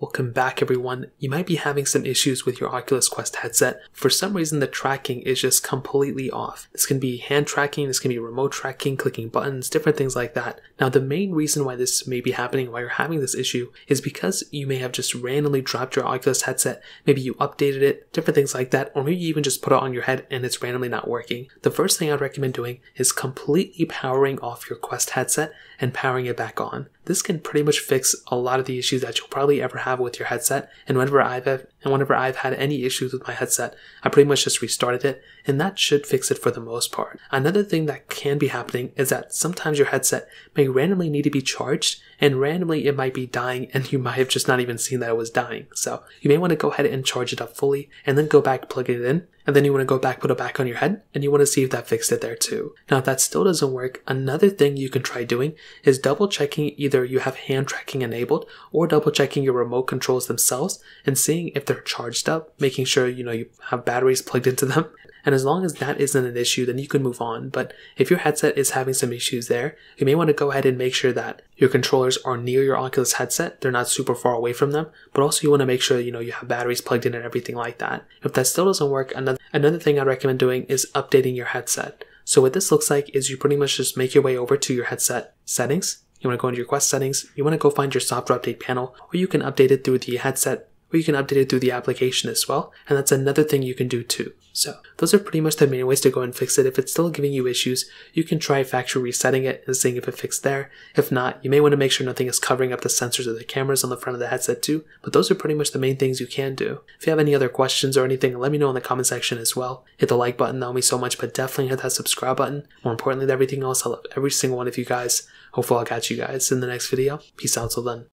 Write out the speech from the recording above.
Welcome back everyone. You might be having some issues with your Oculus Quest headset. For some reason the tracking is just completely off. This can be hand tracking, this can be remote tracking, clicking buttons, different things like that. Now the main reason why this may be happening, why you're having this issue, is because you may have just randomly dropped your Oculus headset, maybe you updated it, different things like that, or maybe you even just put it on your head and it's randomly not working. The first thing I'd recommend doing is completely powering off your Quest headset and powering it back on. This can pretty much fix a lot of the issues that you'll probably ever have with your headset. And whenever I've and whenever I've had any issues with my headset, I pretty much just restarted it, and that should fix it for the most part. Another thing that can be happening is that sometimes your headset may randomly need to be charged, and randomly it might be dying, and you might have just not even seen that it was dying. So you may want to go ahead and charge it up fully, and then go back plug it in, and then you want to go back put it back on your head, and you want to see if that fixed it there too. Now if that still doesn't work, another thing you can try doing is double checking either you have hand tracking enabled or double checking your remote controls themselves and seeing if they're charged up, making sure you know you have batteries plugged into them. And as long as that isn't an issue, then you can move on. But if your headset is having some issues there, you may want to go ahead and make sure that your controllers are near your Oculus headset. They're not super far away from them, but also you want to make sure you know you have batteries plugged in and everything like that. If that still doesn't work, another another thing I'd recommend doing is updating your headset. So what this looks like is you pretty much just make your way over to your headset settings. You want to go into your Quest settings. You want to go find your software update panel, or you can update it through the headset or you can update it through the application as well. And that's another thing you can do too. So those are pretty much the main ways to go and fix it. If it's still giving you issues, you can try factory resetting it and seeing if it fixed there. If not, you may want to make sure nothing is covering up the sensors or the cameras on the front of the headset too. But those are pretty much the main things you can do. If you have any other questions or anything, let me know in the comment section as well. Hit the like button, that will mean so much, but definitely hit that subscribe button. More importantly than everything else, I love every single one of you guys. Hopefully I'll catch you guys in the next video. Peace out till then.